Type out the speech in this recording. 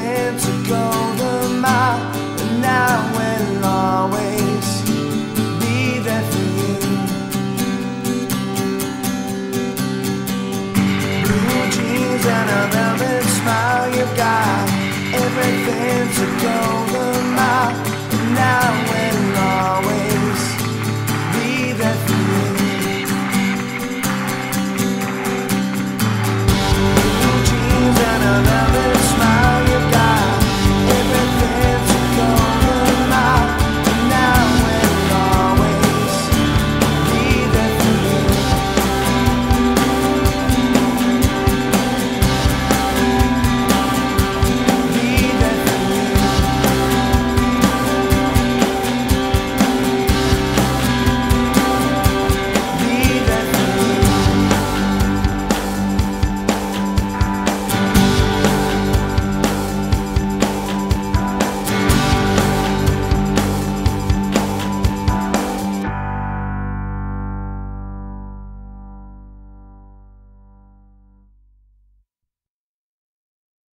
dance